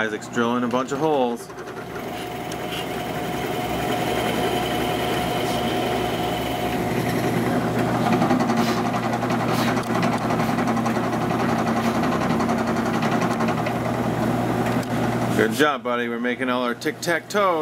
Isaac's drilling a bunch of holes. Good job, buddy. We're making all our tic-tac-toe.